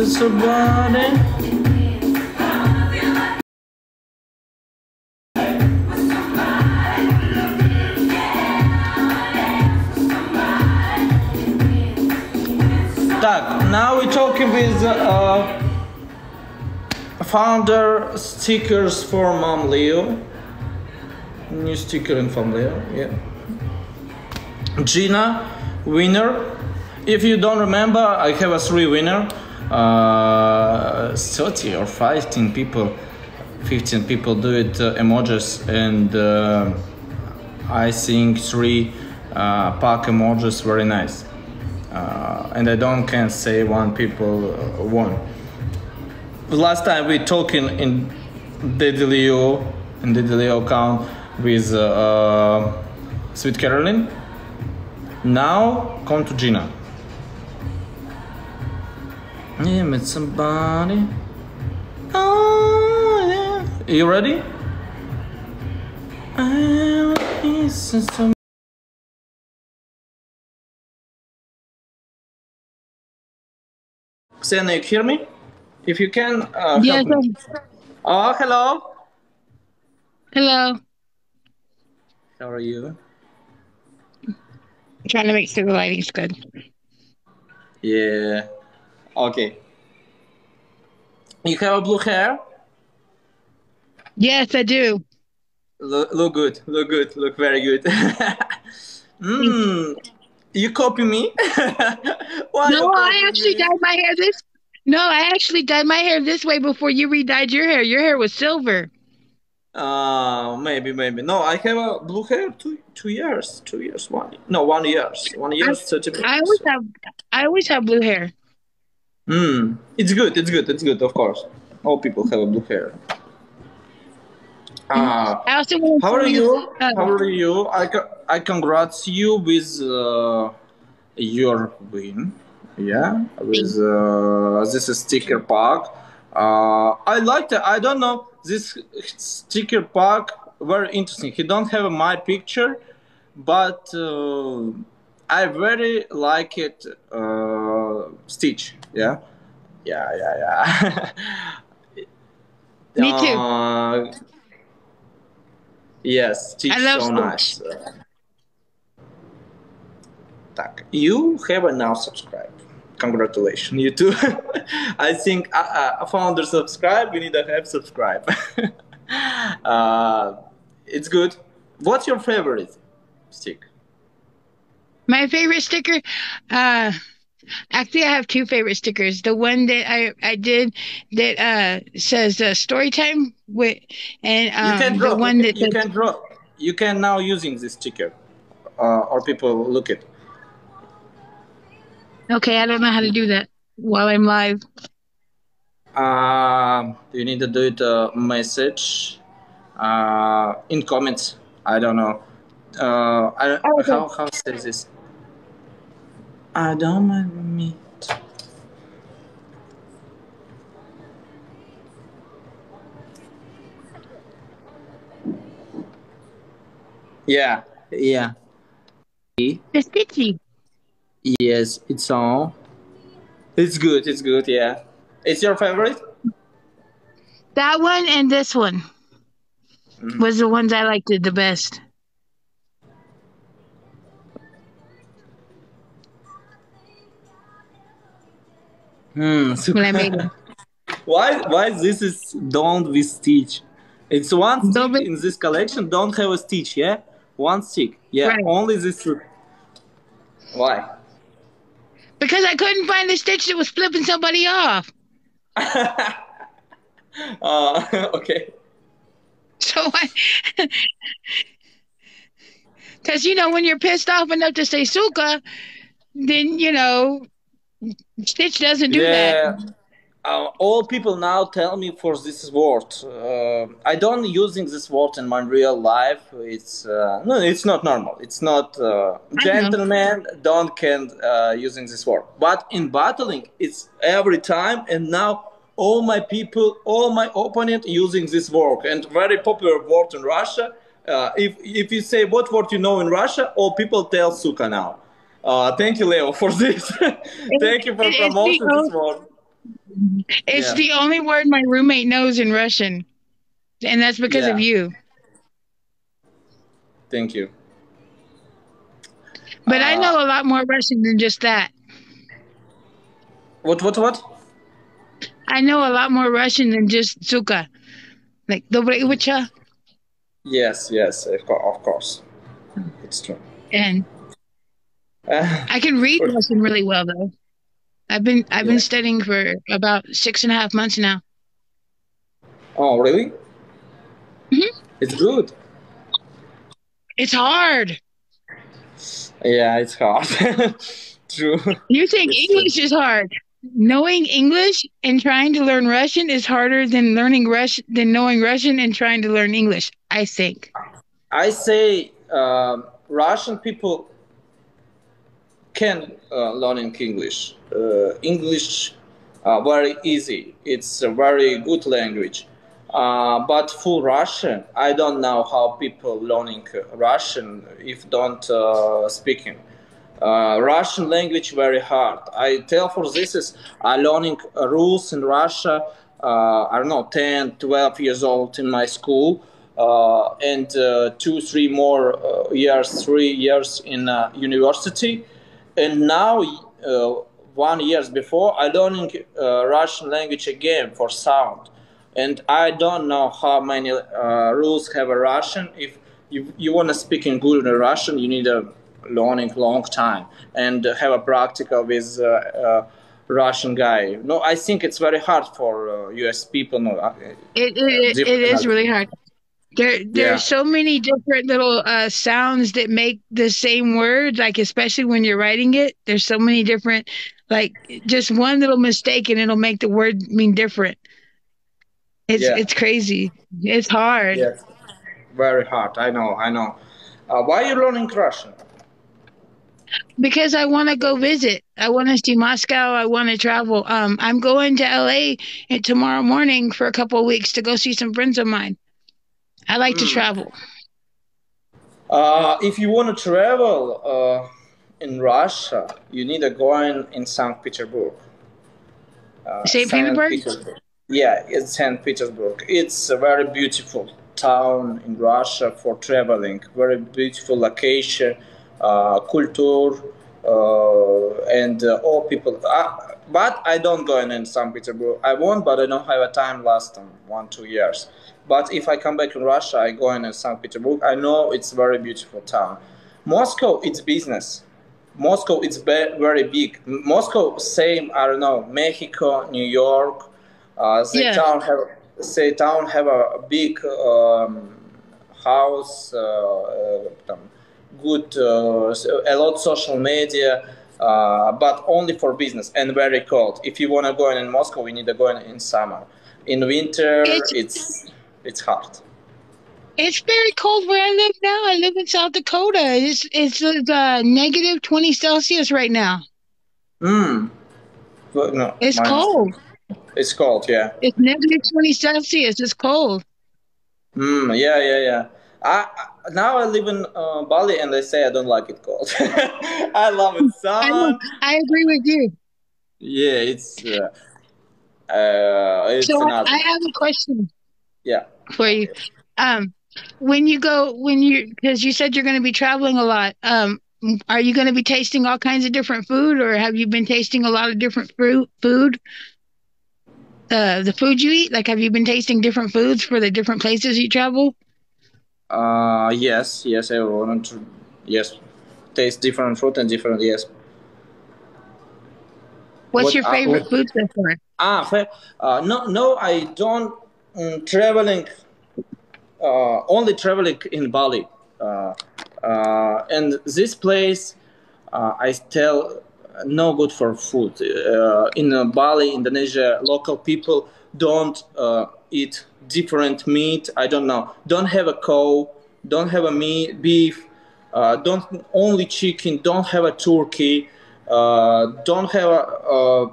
to somebody. now we're talking with uh, founder stickers for mom leo. New sticker in from leo yeah. Gina winner. If you don't remember i have a three winner. Uh, 30 or 15 people, 15 people do it uh, emojis, and uh, I think three uh, pack emojis very nice. Uh, and I don't can say one people uh, won. Last time we talking in Daddy Leo, in Daddy Leo account with uh, uh, Sweet Caroline. Now come to Gina. Yeah, met somebody. Oh, yeah. You ready? I listen to Xena, you hear me? If you can, uh, Yes. Oh, hello. Hello. How are you? trying to make sure the lighting's good. Yeah. Okay. You have a blue hair. Yes, I do. Look, look good. Look good. Look very good. mm. You copy me? No, I actually me? dyed my hair this. No, I actually dyed my hair this way before you redyed your hair. Your hair was silver. Uh, maybe, maybe. No, I have a blue hair two two years, two years, one no, one years, one year, thirty. I always have. I always have blue hair. Hmm. It's good. It's good. It's good. Of course, all people have a blue hair. Uh, also want to how are you? uh, How are you? I I congrats you with uh, your win. Yeah, with uh, this sticker pack. Uh, I liked it. I don't know this sticker pack. Very interesting. He don't have my picture, but uh, I very like it. Stitch. Yeah, yeah, yeah, yeah. Me too. Uh, yes, Stitch. I love so Stitch. nice. Uh, you have now subscribed. Congratulations, you too. I think a, a founder subscribe. You need to have subscribe. uh, it's good. What's your favorite stick? My favorite sticker, uh, actually, I have two favorite stickers. The one that I I did that uh says uh, story time with, and you can um, draw. the one you, that can, you can draw. You can now using this sticker, uh, or people look it. okay, I don't know how to do that while I'm live. Um, you need to do it uh, message uh, in comments. I don't know. Uh, I don't, Okay. how how say this? I don't mind me. Yeah, yeah. The stitchy. Yes, it's all. It's good. It's good. Yeah. It's your favorite? That one and this one Mhm. was the ones I liked it the best. When I made it. why? Why this is don't with stitch? It's one stick in this collection. Don't have a stitch. Yeah, one stick. Yeah, Right. only this. Why? Because I couldn't find the stitch that was flipping somebody off. uh, okay. So I. Because, you know, when you're pissed off enough to say suka, then, you know, Stitch doesn't do yeah. that. Uh, all people now tell me for this word. Uh, I don't using this word in my real life. It's uh, no, it's not normal. It's not uh, gentlemen don't can uh, using this word. But in battling, it's every time. And now all my people, all my opponent using this word and very popular word in Russia. Uh, if if you say what word you know in Russia, all people tell suka now. Uh, thank you, Leo, for this. thank you for promoting this word. It's yeah. the only word my roommate knows in Russian, and that's because yeah. of you. Thank you. But uh, I know a lot more Russian than just that. What? What? What? I know a lot more Russian than just "zuka," like "dobre. Yes, yes, of course, it's true. And I can read Russian really well though. I've been I've Yeah. been studying for about six and a half months now. oh, really? Mhm. It's good. It's hard. Yeah, it's hard. True. You think It's English is hard. Knowing English and trying to learn Russian is harder than learning Russian than knowing Russian and trying to learn English, I think. I say um, Russian people can uh, learn English. Uh, English uh, very easy. It's a very good language. But full Russian, I don't know how people learning Russian if don't speaking. Uh, Russian language very hard. I tell for this is I learning rules in Russia. Uh, I don't know, 10, 12 years old in my school, uh, and two, three more years, three years in university, and now uh, one years before I learning uh, Russian language again for sound, and I don't know how many uh, rules have a Russian. If you, you want to speak in good Russian, you need a learning long time and have a practical with uh, uh, Russian guy. No, I think it's very hard for uh, US people. No, uh, it, it, it is really hard. There there's Yeah. so many different little uh, sounds that make the same word, like especially when you're writing it. There's so many different, like just one little mistake and it'll make the word mean different. It's Yeah. it's crazy. It's hard. yes, very hard. I know, I know. Uh, why are you learning Russian? because I want to go visit. I want to see Moscow. I want to travel. Um, I'm going to LA tomorrow morning for a couple of weeks to go see some friends of mine. I like to Mm. travel. Uh, if you want to travel uh, in Russia, you need to go in, in St. Petersburg. Uh, St. Petersburg? Yeah, it's St. Petersburg. It's a very beautiful town in Russia for traveling. Very beautiful location, uh, culture, uh, and uh, all people. Uh, but I don't go in, in St. Petersburg. I won't, but I don't have a time last um, one two years. But if I come back in Russia, I go in, in St. Petersburg. I know it's a very beautiful town. Moscow, it's business. Moscow, it's be- very big. Moscow, same. I don't know. Mexico, New York. Uh, they Yeah. town have say town have a big um, house, uh, uh, um, good, uh, a lot social media, uh, but only for business and very cold. If you want to go in, in Moscow, we need to go in in summer. In winter, It's- it's it's hot. It's very cold where I live now. I live in South Dakota. It's it's uh, negative twenty Celsius right now. Mm. But no, It's minus- cold. It's cold, yeah. It's negative twenty Celsius. It's cold. Mm, yeah, yeah, yeah. I, I now I live in uh, Bali, and they say I don't like it cold. I love it I I agree with you. Yeah, it's uh, uh, it's So another. I have a question. Yeah. for you. Um, when you go, when you, because you said you're going to be traveling a lot. Um, are you going to be tasting all kinds of different food, or have you been tasting a lot of different fruit food? Uh, the food you eat, like, have you been tasting different foods for the different places you travel? Uh, yes, yes, I want to. Yes, taste different fruit and different. Yes. What's What your favorite what- food so far? Ah. Uh, no, no, I don't um, traveling. Uh, only traveling in Bali. Uh, uh, and this place, uh, I tell, no good for food. Uh, in uh, Bali, Indonesia, local people don't uh, eat different meat. I don't know. Don't have a cow. Don't have a meat, beef. Uh, don't only chicken. Don't have a turkey. Uh, don't have a. Uh,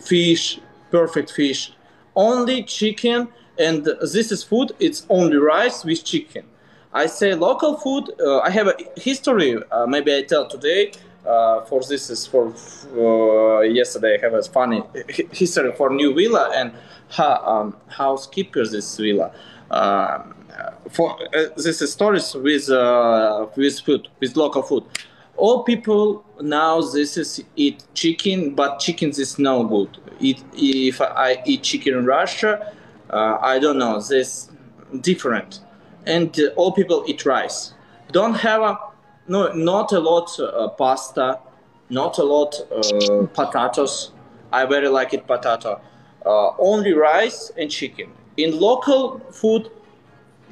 fish, perfect fish, only chicken, and this is food. It's only rice with chicken. I say local food. Uh, I have a history. Uh, maybe I tell today. uh, for this is for uh, yesterday. I have a funny history for new villa and ha, um, housekeeper this villa. Uh, for uh, this is stories with with food with local food. All people now this is eat chicken, but chicken is no good. If I eat chicken in Russia, uh, I don't know this different, and uh, all people eat rice. Don't have a no not a lot uh, pasta, not a lot uh, potatoes. I very like it potato. Uh, only rice and chicken. In local food,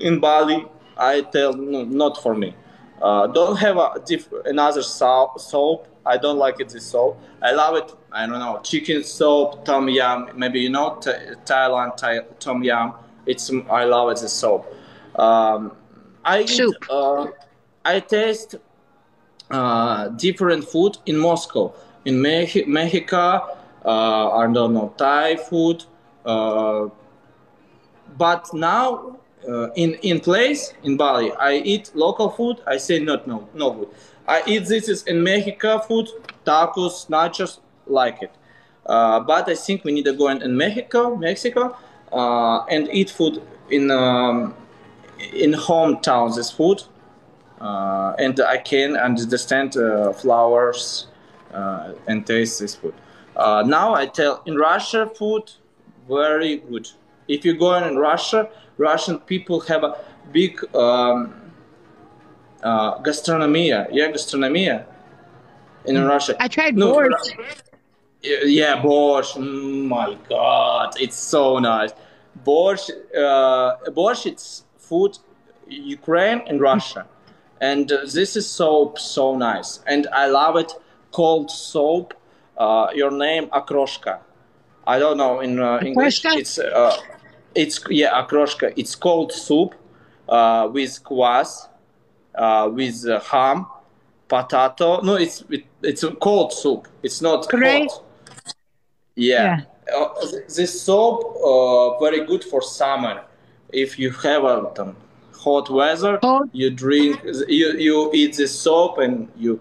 in Bali, I tell no, not for me. Uh, don't have a diff- another so- soap. I don't like it. This soap. I love it. I don't know chicken soap, tom yum. Maybe you know Th- Thailand Thai- tom yum. It's I love it. This soap. Um, I eat, uh, I taste uh, different food in Moscow. In Mex- Mexico, uh, I don't know Thai food. Uh, but now uh, in in place in Bali, I eat local food. I say not no no good. I eat this is in Mexico food, tacos, nachos, like it. Uh, but I think we need to go in, in Mexico, Mexico, uh, and eat food in um, in hometown. This food, uh, and I can understand uh, flowers and taste this food. Now I tell in Russia food very good. If you go in Russia, Russian people have a big um, uh, gastronomia. Yeah, gastronomia in Russia. I tried No, borscht. yeah, borscht. Mm, my God, it's so nice. Borscht, uh, borscht, it's food Ukraine and Russia, and uh, this is soap so nice, and I love it. Cold soap. Uh, your name okroshka. I don't know in uh, English. It's uh, it's yeah okroshka. It's cold soup uh, with kvass, uh, with uh, ham, potato. No, it's it, it's a cold soup. It's not Great. hot. Yeah. Uh, this soup uh, very good for summer. If you have a um, hot weather, Cold? you drink, you you eat this soup, and you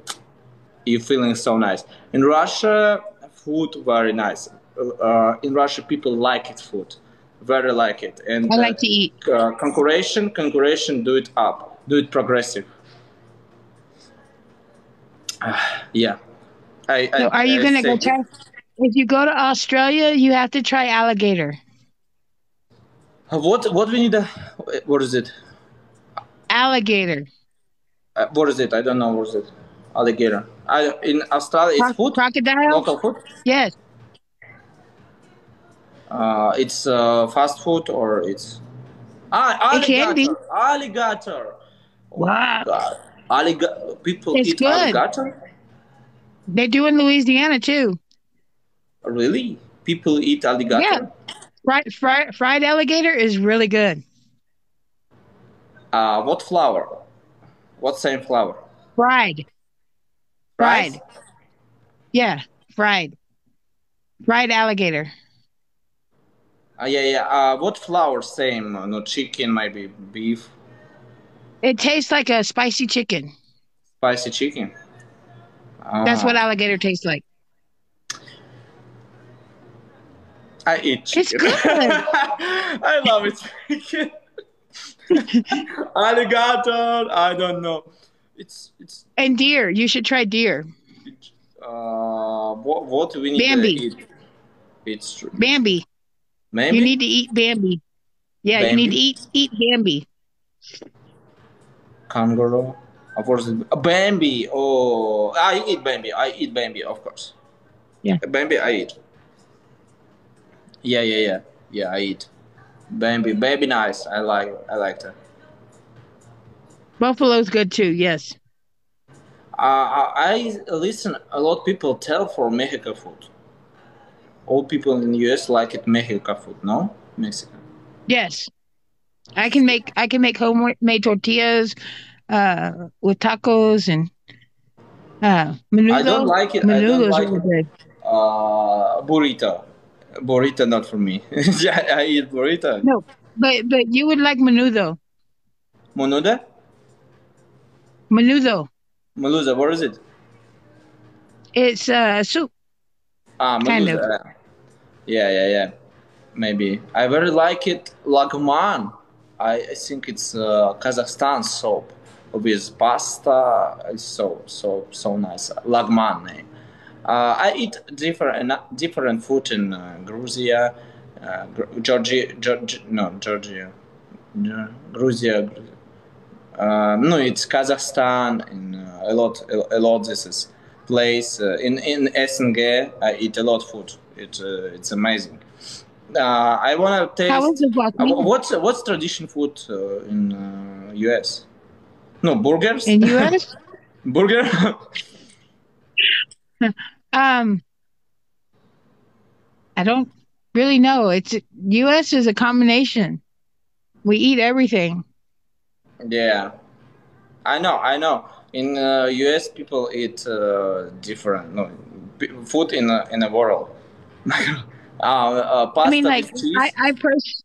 you feeling so nice. In Russia, food very nice. Uh, in Russia, people like it food, very like it, and I like to eat. uh, concurration, concurration, do it up, do it progressive. Ah, yeah. I, I, are you gonna go think- try? If you go to Australia, you have to try alligator. Uh, What what we need? Uh, what is it? Alligator. Uh, what is it? I don't know. What is it? Alligator. I, in Australia, it's food. Crocodile. Local food. Yes. Uh, it's uh, fast food or it's ah It can be. alligator. Alligator. Oh Wow. God. Alligator. People It's eat good. alligator. They do in Louisiana too. Really? People eat alligator. Yeah. Fried, fried, fried alligator is really good. Uh, what flour? What same flour? Fried. Rice? Fried. Yeah. Fried. Fried alligator. Uh, yeah, yeah. Uh, what flour? Same. Uh, no chicken, maybe beef, It tastes like a spicy chicken. spicy chicken. That's Ah. what alligator tastes like. I eat chicken. It's good. I love it. Chicken. Alligator. I don't know. It's it's. And deer. You should try deer. uh, what what do we need Bambi. to eat? It's true. Bambi. Maybe. You need to eat Bambi. Yeah, you need to eat eat Bambi. kangaroo. Of course, Bambi. Oh, I eat Bambi. I eat Bambi, of course. Yeah. Bambi, I eat. Yeah, yeah, yeah, yeah. I eat. Bambi, Bambi, nice. I like. I like that. Buffalo's good too. Yes. Uh, I I listen a lot people tell for Mexico food. All people in the US like it Mexico food, no? Mexican. Yes. I can make I can make homemade tortillas uh, with tacos and uh, menudo. I don't like it. I don't like good. uh, burrito. Burrito not for me. I eat burrito. No, but but you would like menudo. Monuda? Menudo. Maluza, what is it? It's uh soup. Ah, Kind Medusa, of. Uh, Yeah, yeah, yeah. Maybe I very like it. Lagman. I, I think it's uh, Kazakhstan soap with pasta. It's so so so nice. Lagman name. Uh, I eat different different food in uh, Georgia, uh, Georgia, Georgia, no Georgia, Ge- Georgia. Uh, no, it's Kazakhstan and uh, a lot a, lot. This is place uh, in in SNG. I eat a lot food. It uh, it's amazing. Uh, I wanna taste. How is the Uh, what's what's tradition food uh, in uh, US? No burgers. in US? Burger. um, I don't really know. It's US is a combination. We eat everything. yeah, I know. I know. In uh, US, people eat uh, different no food in a, in the world. uh, uh, pasta I mean, like with cheese, I I pers-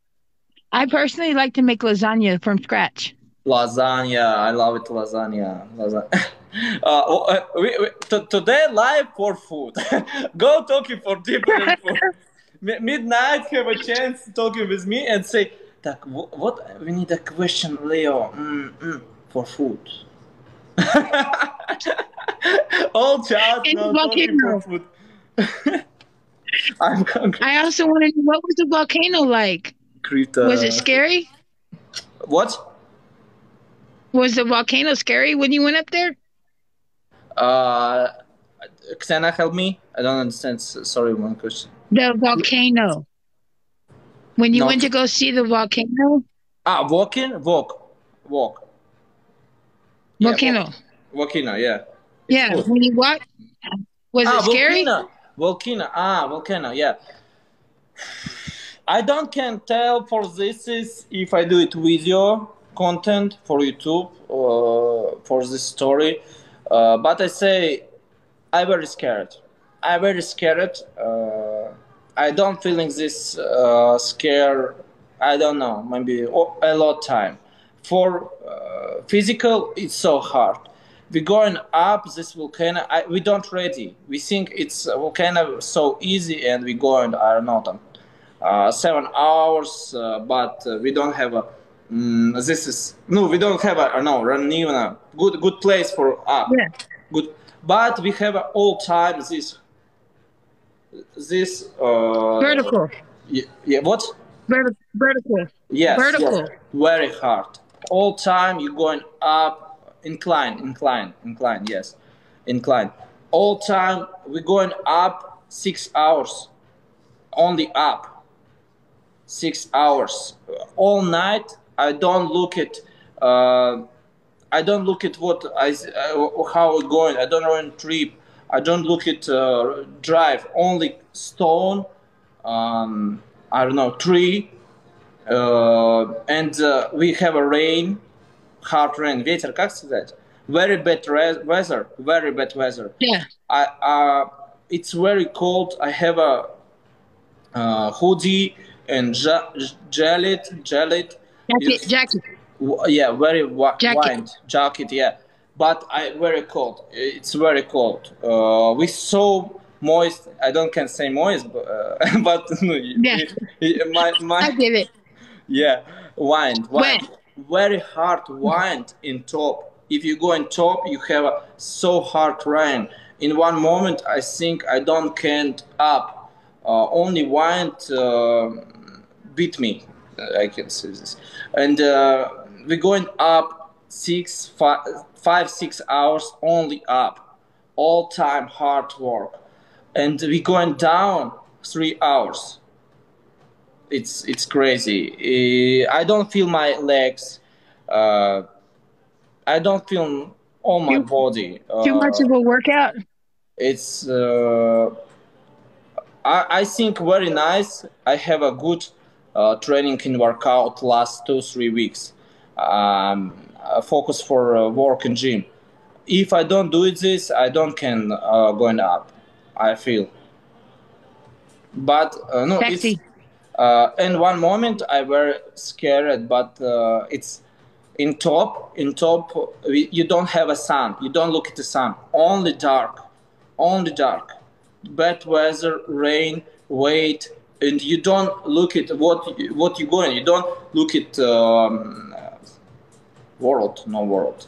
I personally like to make lasagna from scratch. lasagna. I love it. Lasagna. Lasagna. Uh, oh, uh, we, we, t- today live for food. Go talking for different food. Mi- midnight have a chance talking with me and say, "Так, wh- what we need a question, Leo, mm, mm, for food." All chat In now talking for volcano. food. I'm hungry. I also want to know what was the volcano like? Krita. Was it scary? What? Was the volcano scary when you went up there? Uh, Xena, help me. I don't understand. Sorry, one question. The volcano. When you No. went to go see the volcano, Ah, walking, walk, walk. Yeah, volcano. walk. Volcano, yeah. Yeah, cool. when you walked, was ah, it scary? Volcano. Volcano. Ah, volcano. Yeah. I don't can tell for this is if I do it video content for YouTube uh, for this story, uh, but I say I very scared. I very scared. Uh, I don't feeling this uh, scare. I don't know. Maybe a lot time. For uh, physical, it's so hard we're going up this volcano. I, we don't ready. We think it's volcano so easy, and we going I don't know uh, seven hours, uh, but uh, we don't have a. Mm, this is no, we don't have a no run even a good good place for up. Yeah. Good, but we have all time this this uh, vertical. Yeah, yeah what? Vertical. Yes, vertical. Yes, very hard. All time you're going up incline, incline, incline. Yes, incline. All time we're going up six hours, only up. Six hours, all night. I don't look at. Uh, I don't look at what I uh, how it going. I don't run trip. I don't look at uh, drive. Only stone. Um, I don't know tree. Uh, and uh, we have a rain, hard rain. Ветер, как сказать? Very bad re- weather. Very bad weather. Yeah. I uh, it's very cold. I have a uh, hoodie and ja- jacket. Jacket. Jacket. Jacket. W- yeah, very wa- Jacket. wide jacket. Yeah, but I very cold. It's very cold. Uh, we so moist. I don't can say moist, but, uh, but no, Yeah. my I my get it. yeah wind Wet. very hard wind in top. If you go in top, you have a so hard rain. In one moment, I think I don't can't up. Uh, only wind uh, beat me. Uh, I can say this, and uh, we're going up six, five, five, six hours only up, all time hard work, and we going down three hours. It's it's crazy. Uh, I don't feel my legs. Uh, I don't feel all my Too- body. Uh, Too much of a workout. it's uh, I, I think very nice i have a good uh, training in workout last two three weeks um, focus for uh, work in gym if i don't do it this i don't can uh, going up i feel but uh, no it's Sexy. Uh, in one moment i were scared but uh, it's in top in top we, you don't have a sun you don't look at the sun only dark only dark. Bad weather, rain, wait, and you don't look at what you, what you going. You don't look at um, world, no world.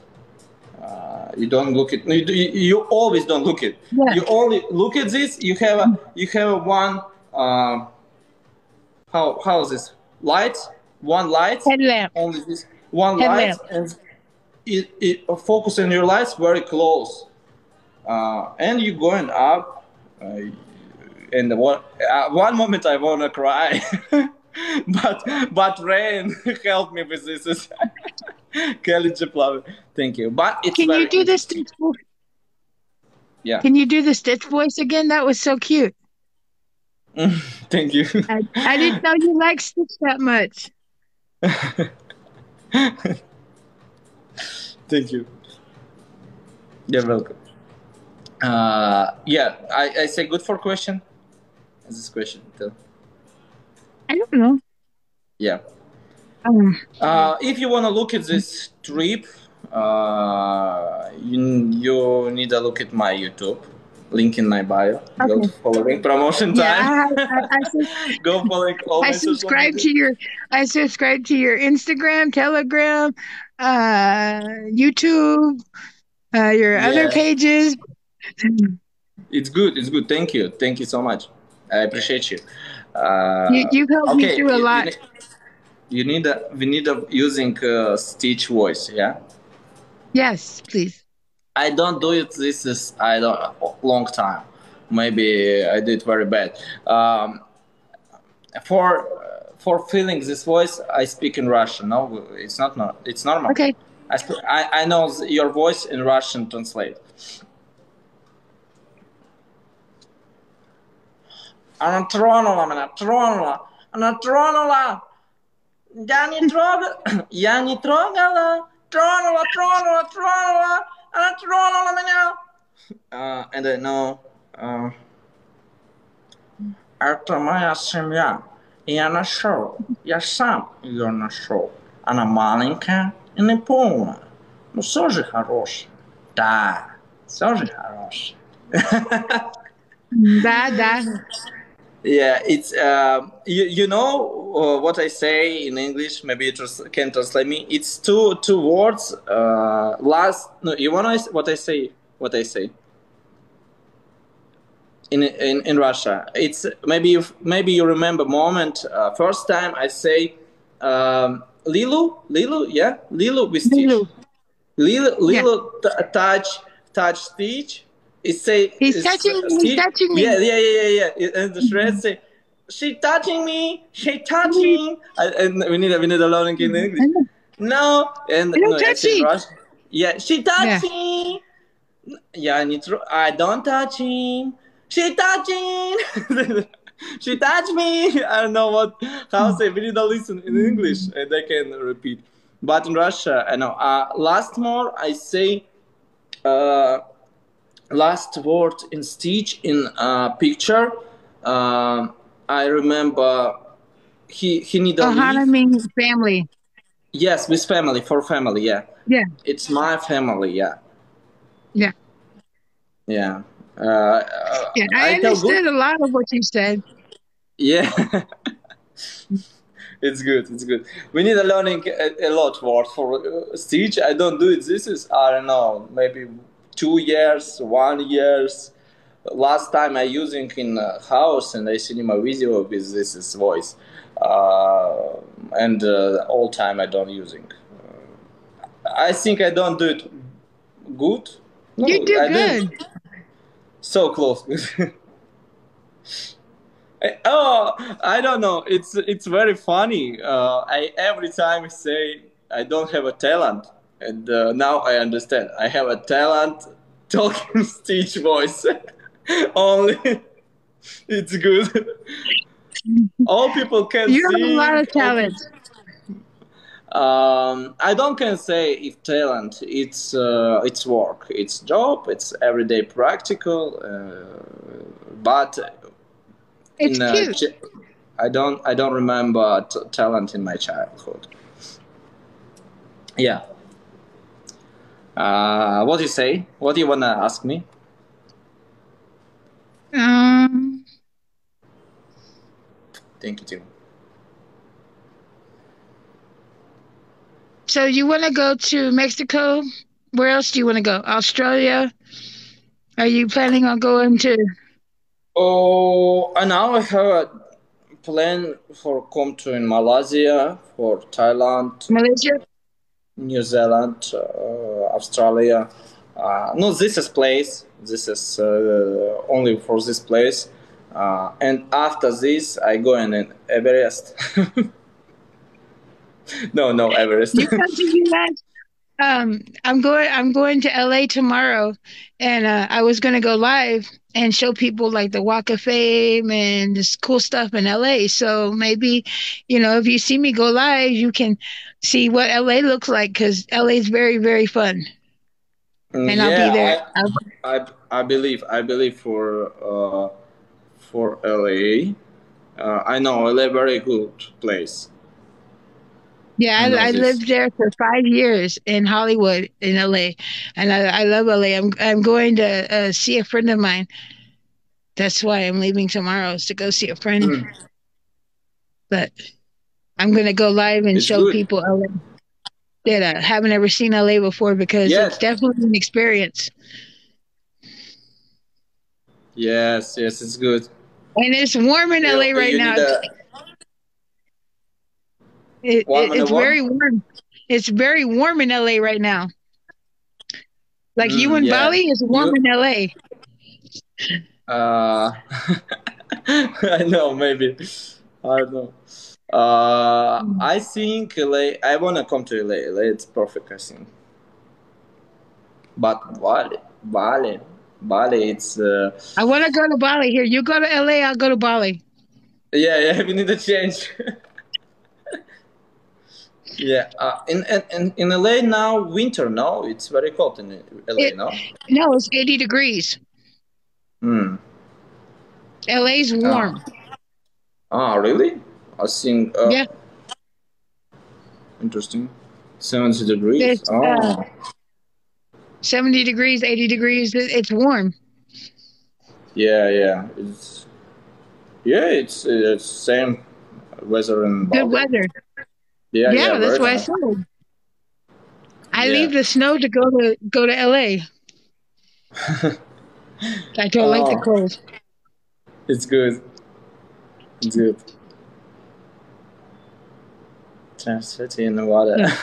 Uh, you don't look at you, you always don't look at Yeah. you only look at this you have a you have a one uh, how how is this light one light Headlamp. only this one light and it, it focus on your lights very close uh, and you're going up uh, and one uh, one moment I wanna cry but but rain help me with this Kelly Chaplin. thank you but it's Can you do the Stitch voice? Yeah. Can you do the Stitch voice again? That was so cute. thank you I, I didn't know you liked Stitch that much. Thank you. You're welcome. Uh, yeah, I, I say good for question. Is this question? Tell. I don't know. Yeah. Um, Uh, if you want to look at this trip, uh, you, you need to look at my YouTube. Link in my bio. Go to following promotion time. yeah, I, I, Go following all I subscribe to your I subscribe to your Instagram, Telegram, uh, YouTube, uh, your other pages. It's good. It's good. Thank you. Thank you so much. I appreciate you. Uh, You, you've helped me through a you- lot. You need, you need a, we need a using uh, Stitch voice, yeah. Yes, please. I don't do it. This is I don't long time. Maybe I did very bad. Um, for for feeling this voice, I speak in Russian. No, it's not no, it's normal. Okay. I, sp- I I know your voice in Russian translate. Она тронула меня, тронула. Она тронула. Я не трогала. Я не трогала. Тронула, тронула, тронула. Она тронула меня. Uh, and I know. Uh, это моя семья. Я нашел. Я сам ее нашел. Она маленькая и не полная. Но все же хорошая. Да, все же хорошая. Да, да. Yeah, it's uh, you, you know uh, what I say in English. Maybe you trans- can translate me. It's two two words. Uh, last no, you wanna what I say? What I say? In in in Russia, it's maybe you maybe you remember moment. Uh, first time I say um, Lilu Lilu yeah Lilu with Stitch. Lilu. Lilu Lilu t- touch touch Stitch. It say He's touching- he's Stitch- touching me. Yeah, yeah, yeah, yeah, yeah. And the shred say, "She touching me. She touching." And, and we need we need a learning in English. No, and I no, touch say it. Russian. Yeah, she touching. Yeah, I need to. I don't touch him. She touching. she touch me. I don't know what how to say. We need to listen in English and I can repeat. But in Russia, I know. Uh, last more, I say. Uh, last word in Stitch in uh, picture. Um I remember he he need a Ohana leave. means family. Yes, with family for family. Yeah, Yeah. it's my family. Yeah, Yeah. yeah. Uh, uh, Yeah. I, good- understood a lot of what you said. Yeah. it's good. It's good. We need a learning a, a lot word for uh, Stitch. I don't do it. This is I don't know maybe two years, one years. Last time I using in uh, house and I seen my video with this is voice, uh, and uh, all time I don't using. I think I don't do it good. No, you do I good. so close. Oh, I don't know. It's it's very funny. Uh, I every time say I don't have a talent, and uh, now I understand. I have a talent talking Stitch voice. Only it's good. All people can You have a lot of talent. Um, I don't can say if talent. It's uh, it's work. It's job. It's everyday practical. Uh, but It's in, cute. ch- I don't I don't remember t- talent in my childhood. Yeah. Uh, what do you say? What do you wanna ask me? Um, Thank you, Tim. so you want to go to Mexico? Where else do you want to go? Australia? Are you planning on going to? Oh, and now I have a plan for come to in Malaysia, for Thailand, Malaysia? New Zealand, uh, Australia. Uh, no, this is place. This is uh, only for this place. And after this, I go in Everest. no, no Everest. You come to US? Um, I'm going. I'm going to LA tomorrow, and uh, I was going to go live and show people like the Walk of Fame and this cool stuff in LA. So maybe, you know, if you see me go live, you can see what LA looks like because LA is very, very fun, and I'll yeah, be there. I'll, I, I, I believe I believe for uh, for LA. Uh, I know LA very good place. Yeah, I I, lived there for five years in Hollywood in LA, and I, I love LA. I'm I'm going to uh, see a friend of mine. That's why I'm leaving tomorrow is to go see a friend. Mm. But I'm gonna go live and It's show good. people LA that I haven't ever seen LA before because Yes. it's definitely an experience. Yes, yes, it's good. And it's warm in LA You- right now. It, it- it's very warm. It's very warm in LA right now. Like you Mm, in yeah. Bali is warm You- in LA. Uh, I know, maybe. I don't know. Uh, I think LA, I want to come to LA. LA, it's perfect, I think. But Bali, Bali, Bali, it's, uh, I want to go to Bali. Here, you go to LA. I'll go to Bali. yeah, yeah, we need a change. yeah, uh, in, in, in LA now, winter, no? It's very cold in LA, It- no? No, it's 80 degrees. Hmm. LA's warm. Ah, really? I think, uh, Yeah. Interesting. 70 degrees. It's, oh. uh, 70 degrees, 80 degrees. It's warm. Yeah, yeah. It's yeah, it's it's same weather in Good weather. Yeah, Yeah, yeah. that's why I said. I Yeah. leave the snow to go to go to LA. I don't like the Oh. cold. It's good. It's good. City in Nevada. Yeah.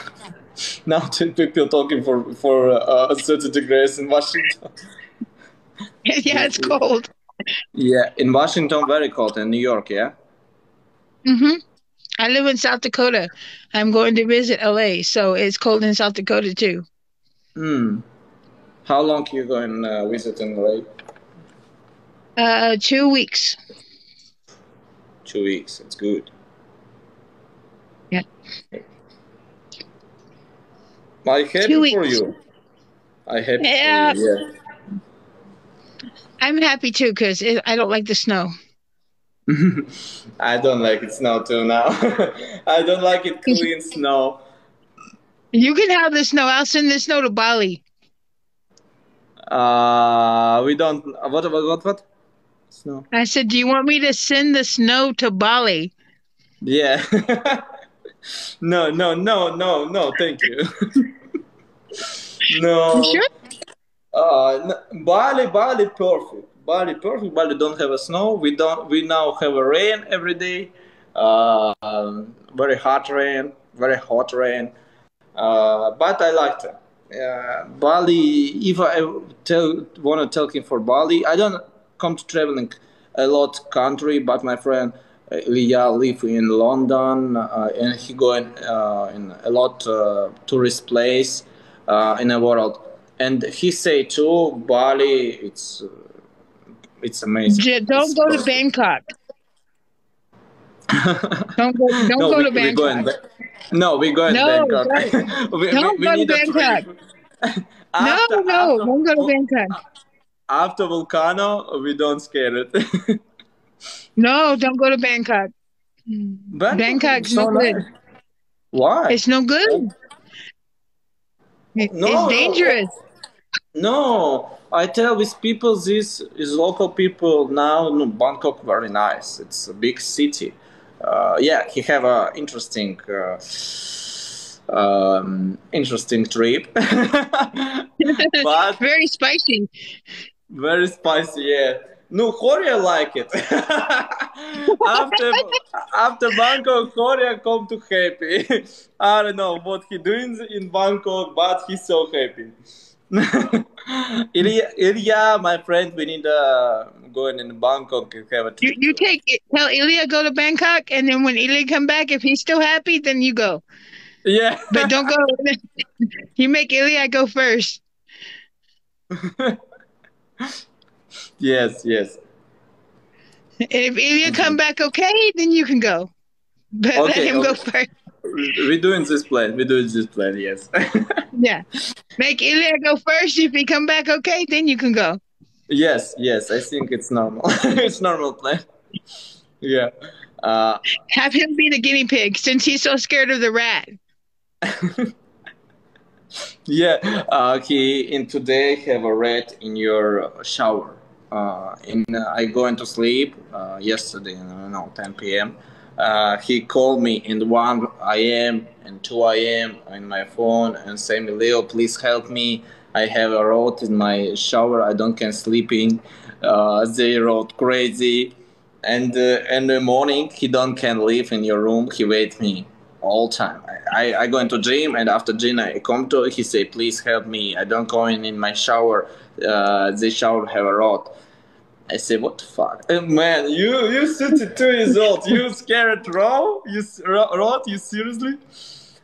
now two people talking for for uh, 30 degrees in Washington. yeah, it's cold. Yeah, in Washington very cold. In New York, yeah. hmm I live in South Dakota. I'm going to visit LA, so it's cold in South Dakota too. Hmm. How long are you going uh, visit in LA? Uh, two weeks. Two weeks. It's good. Yeah. I happy Two for you. I happy Yeah. for you. I'm happy too because I don't like the snow. I don't like it snow too now. I don't like it clean snow. You can have the snow. I'll send the snow to Bali. Uh, we don't. What? What? What? What? Snow. I said, Do you want me to send the snow to Bali? Yeah. no, no, no, no, no. Thank you. no. You sure? Uh, n- Bali, Bali, perfect. Bali, perfect. Bali don't have a snow. We don't. We now have a rain every day. Uh, very hot rain, very hot rain. Uh, but I liked it. Uh, Bali. If I tell want to talking for Bali, I don't come to traveling a lot country. But my friend uh, Leah live in London, uh, and he going uh, in a lot tourist place in the world. And he say too, Bali, it's it's amazing. J- Don't It's go to. Bangkok. Don't go. Don't no, go we, to Bangkok. ba- no, we going No, Bangkok. we, Don't we, go to Bangkok. trip. no, After- no, after- don't go to Bangkok. After volcano, we don't scare it. No, don't go to Bangkok. Bangkok Bangkok's so no good. nice. Why? It's no good. Oh. No, it's dangerous. No, I tell these people this is local people now. No, Bangkok very nice. It's a big city. Uh, yeah, he have a interesting, uh, um, interesting trip, but Very spicy. very spicy. Yeah. No, Korea like it. after after Bangkok, Korea come to happy. I don't know what he doing in Bangkok, but he's so happy. Ilya, Ilya, my friend, we need uh, go in in Bangkok and have a You you take it. Tell Ilya go to Bangkok, and then when Ilya come back, if he's still happy, then you go. Yeah. But don't go. you make Ilya go first. yes, yes. And if Ilya come back okay, then you can go. But let Okay, him go first. We're doing this plan. We're doing this plan. Yes. Yeah. Make Ilya go first. If he come back okay, then you can go. yes, yes. I think it's normal. it's normal plan. Yeah. Uh, Have him be the guinea pig since he's so scared of the rat. yeah. Uh, he in today have a rat in your shower. Uh, in uh, I going to sleep uh, yesterday. I don't know 10 p.m. Uh, he called me in 1 a.m. and 2 a.m. on my phone and say Leo, please help me. I have a rat in my shower. I don't can sleeping. Uh, they wrote crazy. And uh, in the morning, he don't can live in your room. He wait me all time. I, I, I go into gym and after gym I come to he say please help me. I don't go in in my shower. Uh, the shower have a rat. I say what the fuck, Uh, man? You you 32 years old. You scared raw? You s- You seriously?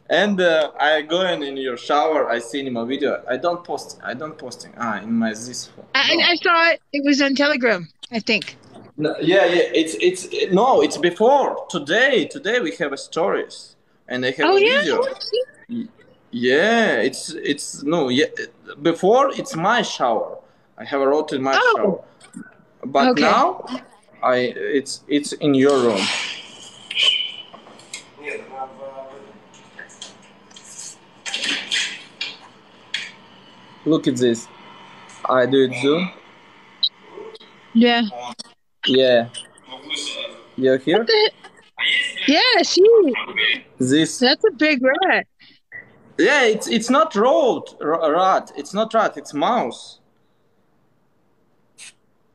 And uh, I go in in your shower. I see in my video. I don't post. I don't posting. Ah, in my this phone. I, No. I saw it. It was on Telegram, I think. No, yeah, yeah. It's it's no. It's before today. Today we have a stories and I have Oh a yeah. video. Yeah, it's it's no. Yeah, before it's my shower. I have a road in my Oh. shower, but Okay. now I it's it's in your room. Look at this. I do it zoom. Yeah. Yeah, you're here. Yeah, see, This that's a big rat. Yeah, it's it's not rat, r- rat. It's not rat. It's mouse.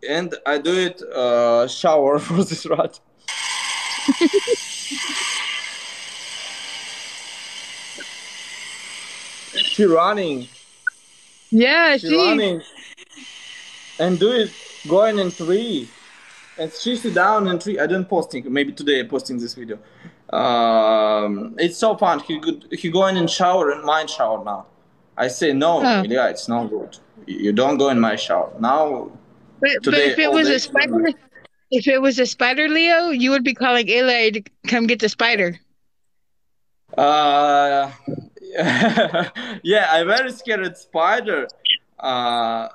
And I do it uh, shower for this rat. she running, Yeah, she see. running, and do it going in three. and she sit down in three. I don't posting. Maybe today I'm posting this video. Um, it's so fun. He good. He going in shower in my shower now. I say no, Oh. Ilya, it's not good. You don't go in my shower now. But, but if it was a spider, if it was a spider, Leo, you would be calling Eli to come get the spider. Uh, yeah, I'm very scared of spider. Uh,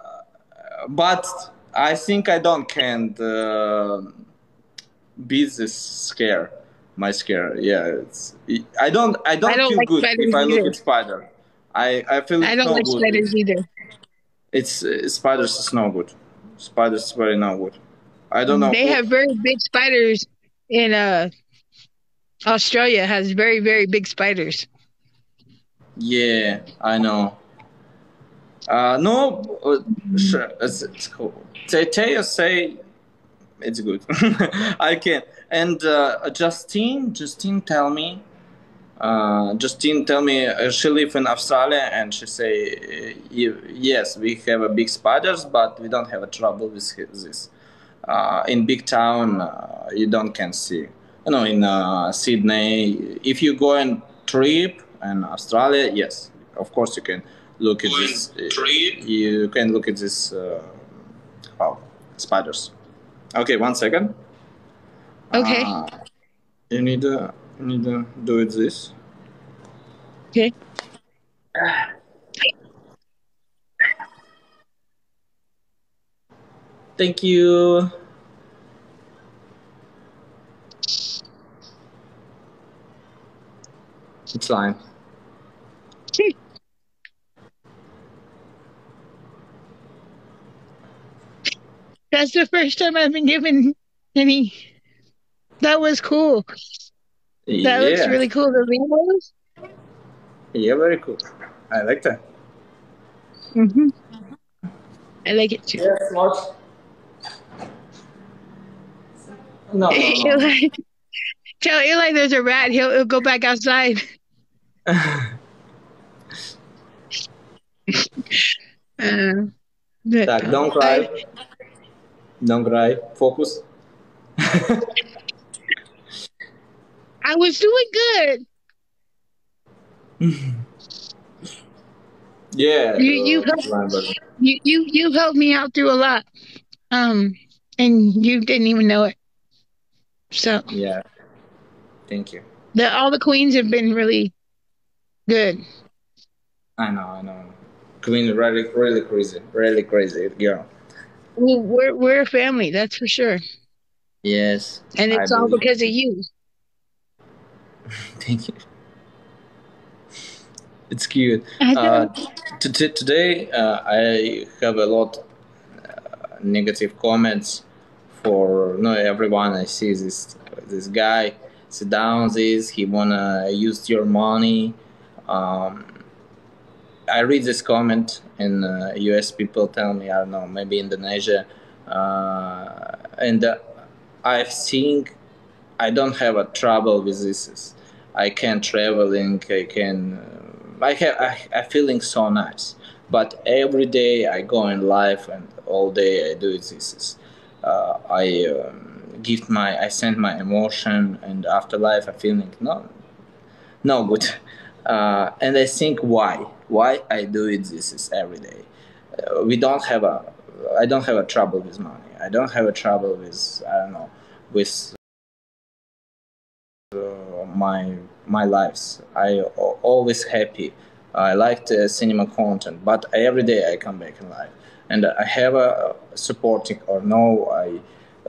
but I think I don't can uh, beat this scare. My scare, yeah. It's, I don't. I don't, I don't feel like good if I look either. at spider. I I feel I don't no like good. spiders either. It's uh, spiders is no good. Spiders very no. I don't know. They have very big spiders in uh Australia has very very big spiders. Yeah, I know. Uh, no, uh, sure, it's, it's cool. Teo say it's good. I can. And uh, Justine, Justine, tell me. Uh, Justine, tell me. Uh, she live in Australia, and she say, uh, yes, we have a big spiders, but we don't have a trouble with this. Uh, in big town, uh, you don't can see. You know, in uh, Sydney, if you go and trip in Australia, yes, of course you can look at Go this. trip? You can look at this. Uh, oh, spiders. Okay, one second. Okay. Uh, you need to you need to do it this. Okay. Thank you. It's fine. That's the first time I've been given any. That was cool. That yeah. looks really cool. The rainbows. Yeah, very cool. I like that. hmm I like it too. Yes, what? No, no, no. Eli, tell Eli there's a rat. He'll, he'll go back outside. Uh, but, don't cry. Don't cry. Focus. I was doing good. Yeah. You- you uh, help- You you you helped me out through a lot, um, and you didn't even know it. So Yeah. Thank you. the all the queens have been really good. I know, I know. Queen really, really crazy, really crazy girl. Well, we're we're a family, that's for sure, Yes. and I it's all believe. because of you. Thank you. It's cute. Uh, today uh, I have a lot uh, negative comments for no everyone. I see this this guy sit down. This he wanna use your money. Um, I read this comment and uh, U.S. people tell me I don't know maybe Indonesia, uh, and uh, I think I don't have a trouble with this. I can traveling. I can. Uh, I have. I, I feeling so nice. But every day I go in life and all day I do it this. Uh, I um, give my. I send my emotion and after life I feeling no, no good. Uh, and I think why why I do it. This is every day. Uh, we don't have a. I don't have a trouble with money. I don't have a trouble with. I don't know with uh, my my lives. I a- always happy. I like the cinema content, but every day I come back in life, and I have a supporting or no. I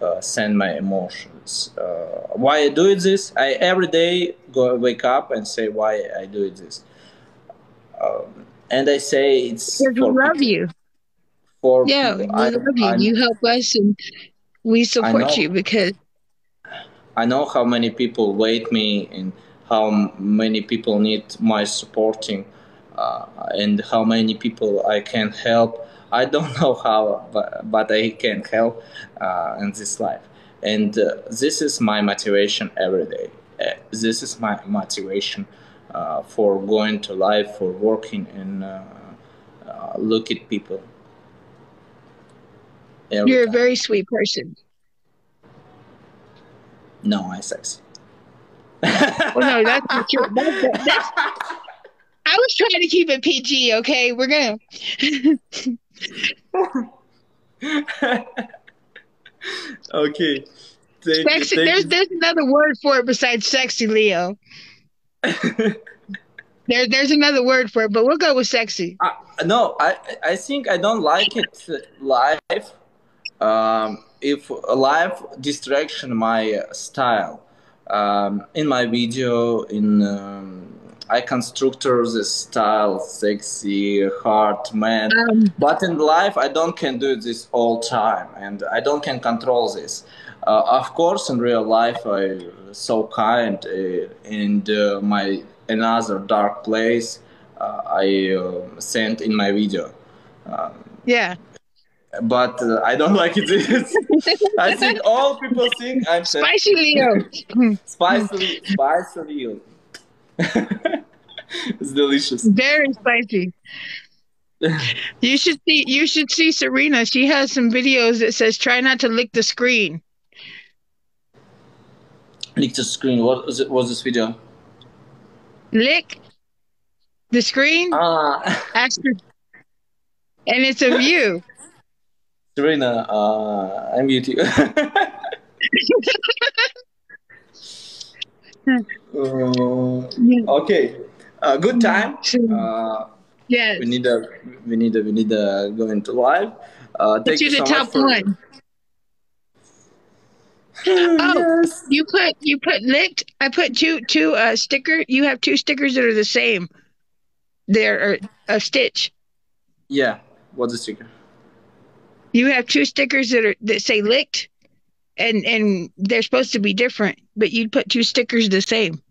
uh, send my emotions. Uh, why I do it this? I every day go wake up and say why I do it this, um, and I say it's Because we love people- you. For Yeah, we. I- love you. I- you help us, and we support you because I know how many people wait me and how many people need my supporting uh, and how many people I can help. I don't know how, but, but I can help uh, in this life. And uh, this is my motivation every day. Uh, this is my motivation uh, for going to life, for working and uh, uh, look at people. Every you're a very sweet person. No, I sexy. Well, no, that's not true. That's, that's, I was trying to keep it PG. Okay, we're gonna. okay. Thank Sexy. you. There's Thank there's another word for it besides sexy, Leo. you. There there's another word for it, but we'll go with sexy. Uh, no, I I think I don't like it live. Um, if live distraction my style. Um, in my video, in um, I constructor the style sexy, hard man. Um, But in life, I don't can do this all time, and I don't can control this. Uh, of course, in real life, I so kind uh, and uh, my another dark place. Uh, I uh, sent in my video, um, yeah. But uh, I don't like it. I think all people think I'm Spicy Leo. spicy, spicy. Leo. it's delicious. Very spicy. You should see you should see Serena. She has some videos that says try not to lick the screen. Lick the screen. What was it? Was this video? Lick the screen? Ah, her. And it's of you. Serena, uh, I'm mute you. Uh, okay, uh, good time. Uh, yes. we need a, we need a, we need a go into live. Uh, thank you you the top for. one. Oh, you put you put licked. I put two two uh sticker. You have two stickers that are the same. They're a, a stitch. Yeah, what's the sticker? You have two stickers that are that say licked, and and they're supposed to be different, but you'd put two stickers the same.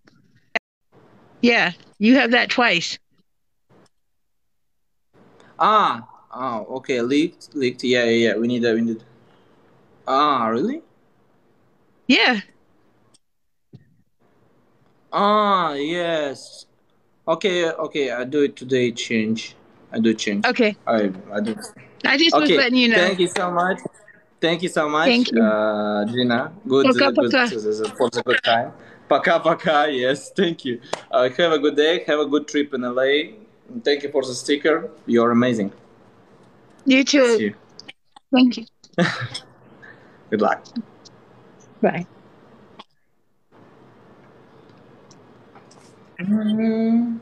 Yeah, you have that twice. Ah, oh, okay, leaked, leaked. Yeah, yeah, yeah. We need that. We need. Ah, really? Yeah. Ah, yes. Okay, okay. I do it today. Change. I do change. Okay. I I do. I just okay. was letting you know. Thank you so much. Thank you so much, Thank you. Uh, Gina. Good, uh good for the good time. Paka paka. Yes, thank you. Uh, have a good day. Have a good trip in LA. Thank you for the sticker. You're amazing. You too. You. Thank you. good luck. Bye. Mm-hmm.